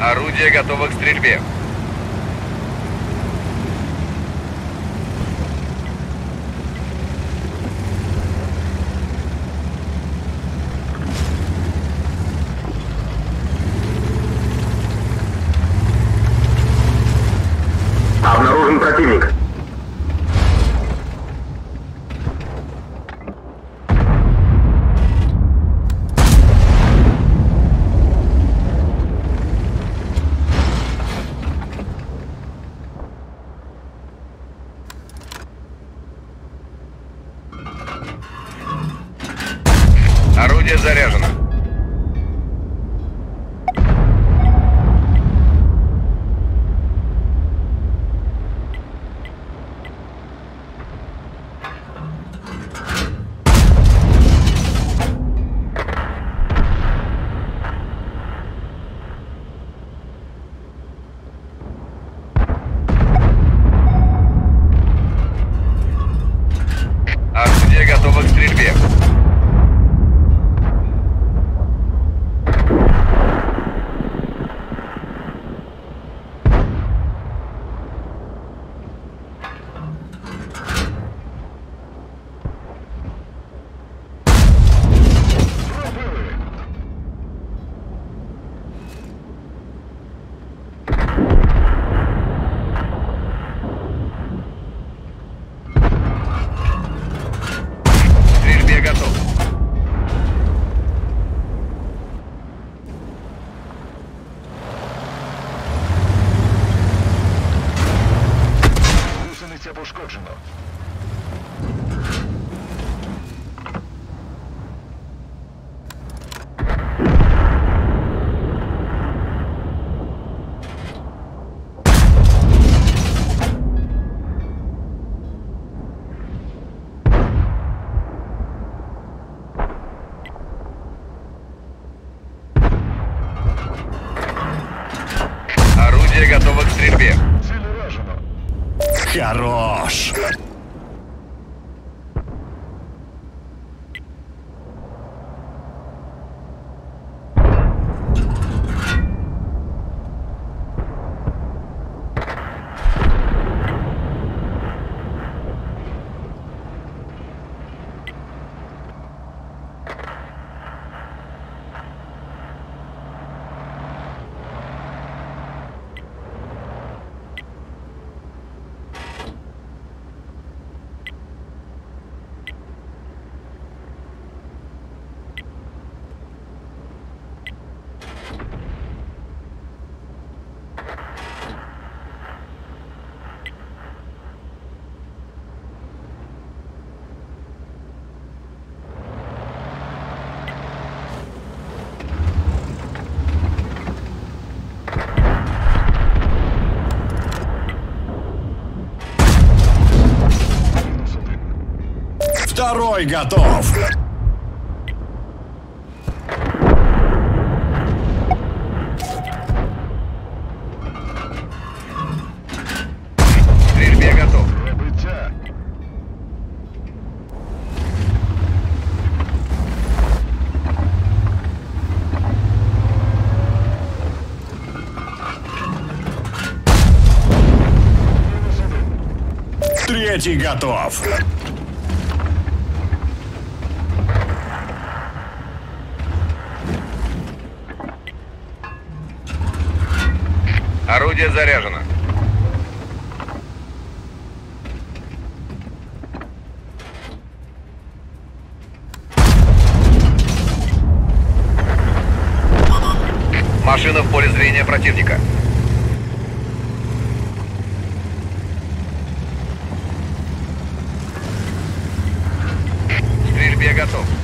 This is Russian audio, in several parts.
Орудие готово к стрельбе. Обнаружен противник. Орудие заряжено. Орудие готово к стрельбе. К стрельбе готов. Гусениця пошкоджено. Орудие готово к стрельбе. Хорош! Второй готов! Третий готов! Орудие заряжено. Машина в поле зрения противника. Стрельбе готов.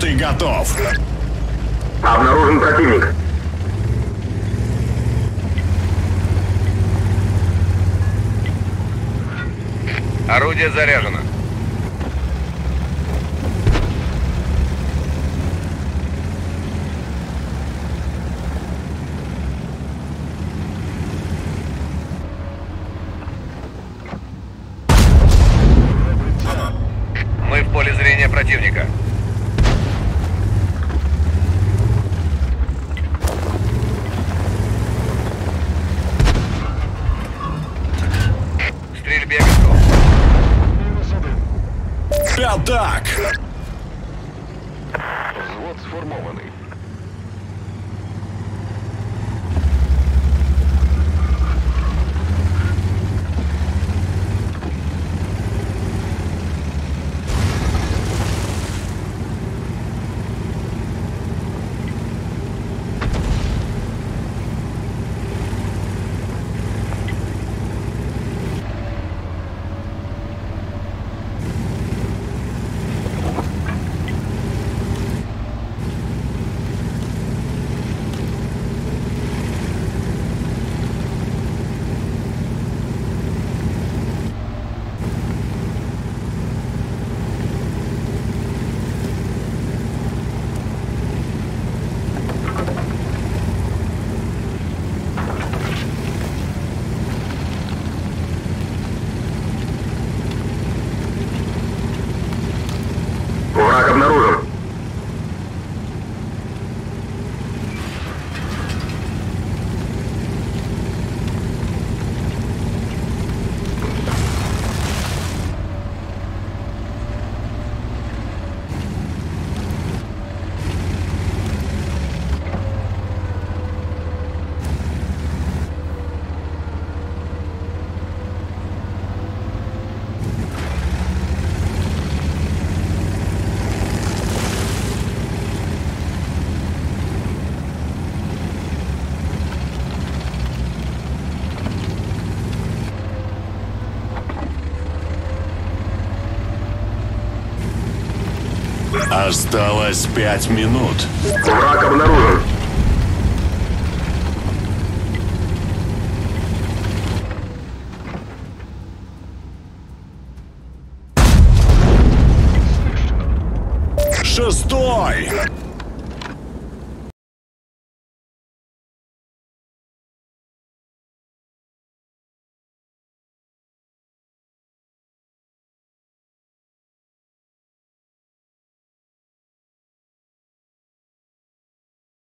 Четвертый готов. Обнаружен противник. Орудие заряжено. Мы в поле зрения противника. К Стрельбе готов. Мінус Атак! Взвод сформований. Осталось пять минут. Враг обнаружен. Шестой!